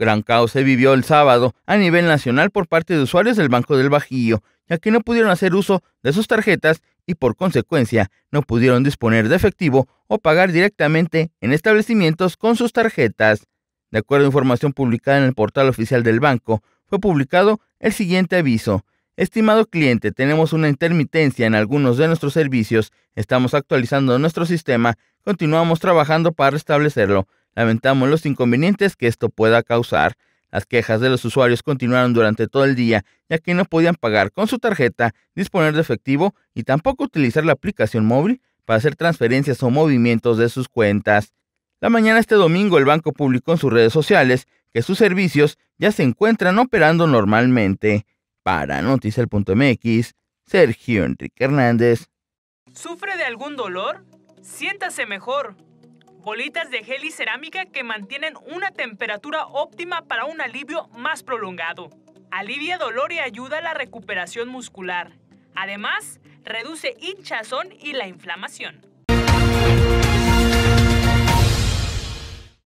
Gran caos se vivió el sábado a nivel nacional por parte de usuarios del Banco del Bajío, ya que no pudieron hacer uso de sus tarjetas y por consecuencia no pudieron disponer de efectivo o pagar directamente en establecimientos con sus tarjetas. De acuerdo a información publicada en el portal oficial del banco, fue publicado el siguiente aviso. Estimado cliente, tenemos una intermitencia en algunos de nuestros servicios, estamos actualizando nuestro sistema, continuamos trabajando para restablecerlo. Lamentamos los inconvenientes que esto pueda causar. Las quejas de los usuarios continuaron durante todo el día, ya que no podían pagar con su tarjeta, disponer de efectivo y tampoco utilizar la aplicación móvil para hacer transferencias o movimientos de sus cuentas. La mañana este domingo el banco publicó en sus redes sociales que sus servicios ya se encuentran operando normalmente. Para Noticiel.mx, Sergio Enrique Hernández. ¿Sufre de algún dolor? Siéntase mejor. Bolitas de gel y cerámica que mantienen una temperatura óptima para un alivio más prolongado. Alivia dolor y ayuda a la recuperación muscular. Además, reduce hinchazón y la inflamación.